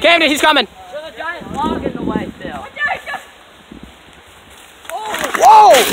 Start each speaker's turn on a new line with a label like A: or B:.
A: Camden, he's coming.
B: There's a giant log in the way still.
A: Whoa!